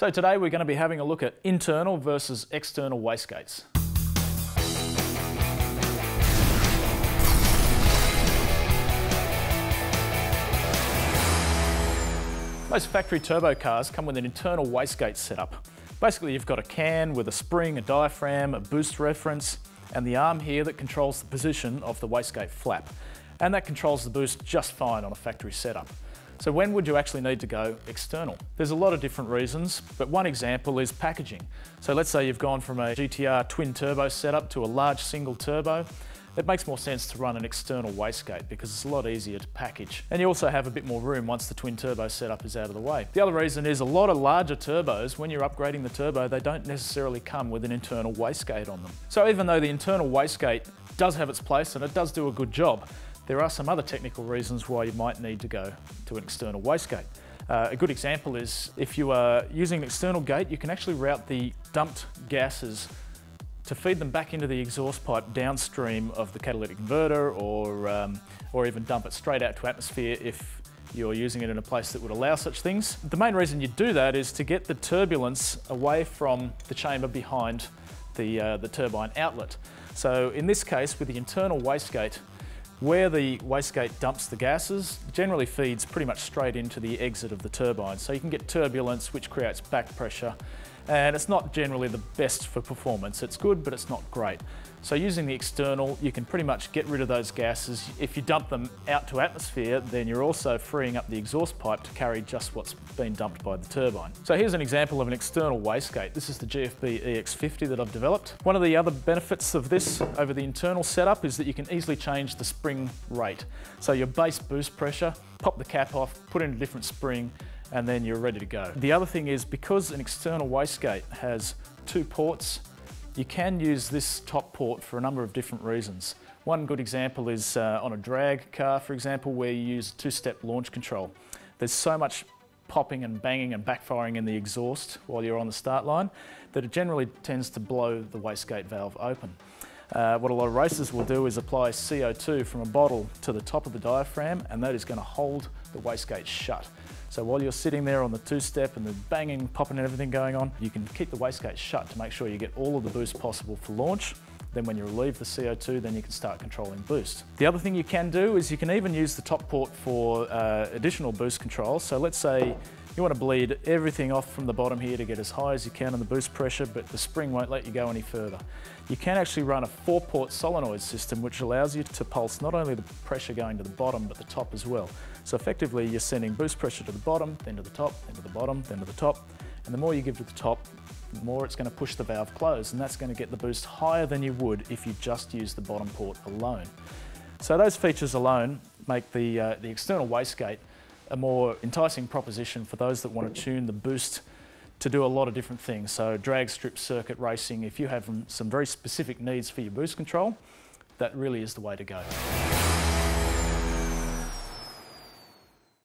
So today we're going to be having a look at internal versus external wastegates. Most factory turbo cars come with an internal wastegate setup. Basically you've got a can with a spring, a diaphragm, a boost reference, and the arm here that controls the position of the wastegate flap. And that controls the boost just fine on a factory setup. So when would you actually need to go external? There's a lot of different reasons, but one example is packaging. So let's say you've gone from a GTR twin turbo setup to a large single turbo. It makes more sense to run an external wastegate because it's a lot easier to package. And you also have a bit more room once the twin turbo setup is out of the way. The other reason is a lot of larger turbos, when you're upgrading the turbo, they don't necessarily come with an internal wastegate on them. So even though the internal wastegate does have its place and it does do a good job, there are some other technical reasons why you might need to go to an external wastegate. Uh, a good example is if you are using an external gate, you can actually route the dumped gases to feed them back into the exhaust pipe downstream of the catalytic converter or, um, or even dump it straight out to atmosphere if you're using it in a place that would allow such things. The main reason you do that is to get the turbulence away from the chamber behind the, uh, the turbine outlet. So in this case, with the internal wastegate, where the wastegate dumps the gases generally feeds pretty much straight into the exit of the turbine. So you can get turbulence which creates back pressure and it's not generally the best for performance. It's good, but it's not great. So using the external, you can pretty much get rid of those gases. If you dump them out to atmosphere, then you're also freeing up the exhaust pipe to carry just what's been dumped by the turbine. So here's an example of an external wastegate. This is the GFB EX50 that I've developed. One of the other benefits of this over the internal setup is that you can easily change the spring rate. So your base boost pressure, pop the cap off, put in a different spring, and then you're ready to go. The other thing is because an external wastegate has two ports, you can use this top port for a number of different reasons. One good example is uh, on a drag car, for example, where you use two-step launch control. There's so much popping and banging and backfiring in the exhaust while you're on the start line that it generally tends to blow the wastegate valve open. Uh, what a lot of racers will do is apply CO2 from a bottle to the top of the diaphragm and that is going to hold the wastegate shut. So while you're sitting there on the two-step and the banging, popping and everything going on, you can keep the wastegate shut to make sure you get all of the boost possible for launch. Then when you relieve the CO2, then you can start controlling boost. The other thing you can do is you can even use the top port for uh, additional boost control. So let's say you want to bleed everything off from the bottom here to get as high as you can on the boost pressure, but the spring won't let you go any further. You can actually run a four-port solenoid system which allows you to pulse not only the pressure going to the bottom, but the top as well. So effectively you're sending boost pressure to the bottom, then to the top, then to the bottom, then to the top, and the more you give to the top, the more it's going to push the valve closed, and that's going to get the boost higher than you would if you just use the bottom port alone. So those features alone make the, uh, the external wastegate a more enticing proposition for those that want to tune the boost to do a lot of different things. So drag strip circuit racing, if you have some very specific needs for your boost control, that really is the way to go.